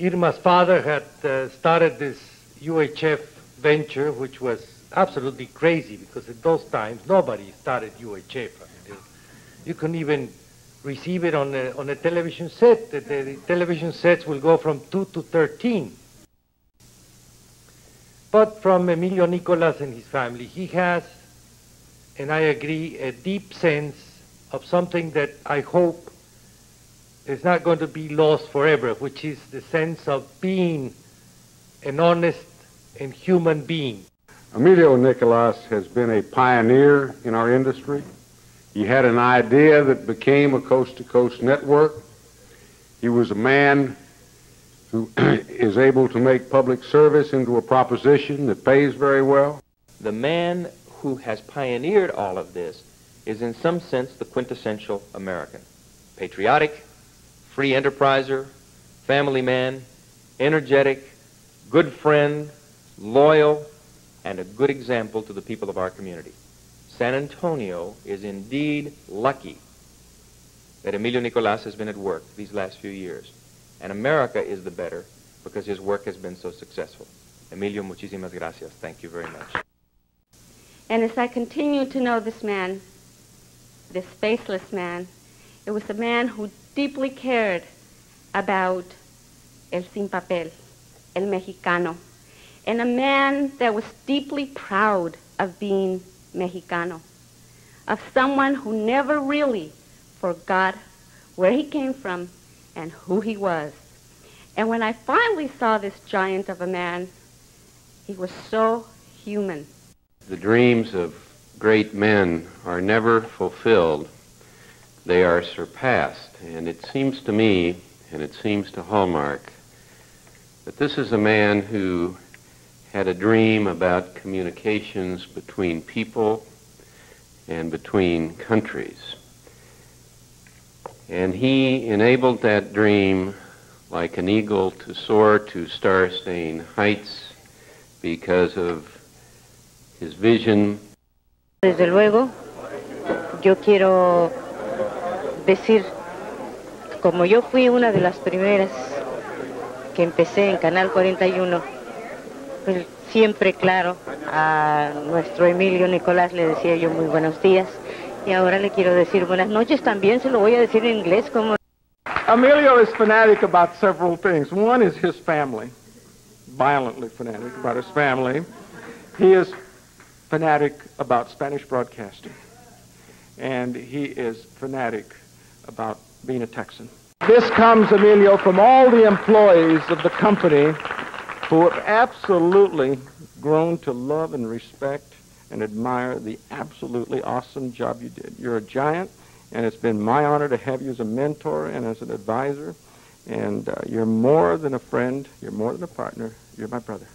Irma's father had uh, started this UHF venture, which was absolutely crazy because at those times nobody started UHF. I mean, you couldn't even receive it on a, on a television set. The, the, the television sets will go from 2 to 13. But from Emilio Nicolas and his family, he has, and I agree, a deep sense of something that I hope is not going to be lost forever, which is the sense of being an honest and human being. Emilio Nicolas has been a pioneer in our industry. He had an idea that became a coast-to-coast network. He was a man who is able to make public service into a proposition that pays very well. The man who has pioneered all of this is in some sense the quintessential American. Patriotic, free enterpriser, family man, energetic, good friend, loyal, and a good example to the people of our community. San Antonio is indeed lucky that Emilio Nicolas has been at work these last few years. And America is the better because his work has been so successful. Emilio, muchísimas gracias. Thank you very much. And as I continue to know this man, this faceless man, it was a man who deeply cared about el sin papel, el mexicano, and a man that was deeply proud of being Mexicano, of someone who never really forgot where he came from and who he was. And when I finally saw this giant of a man, he was so human. The dreams of great men are never fulfilled they are surpassed. And it seems to me, and it seems to Hallmark, that this is a man who had a dream about communications between people and between countries. And he enabled that dream like an eagle to soar to star-stained heights because of his vision. Desde luego, yo quiero decir, como yo fui una de las primeras que empecé en Canal 41, pues siempre claro, a nuestro Emilio Nicolás le decía yo muy buenos días y ahora le quiero decir buenas noches también, se lo voy a decir en inglés como... Emilio is fanatic about several things. One is his family, violently fanatic about his family. He is fanatic about Spanish broadcasting. And he is fanatic about being a Texan. This comes, Emilio, from all the employees of the company who have absolutely grown to love and respect and admire the absolutely awesome job you did. You're a giant, and it's been my honor to have you as a mentor and as an advisor. And uh, you're more than a friend. You're more than a partner. You're my brother.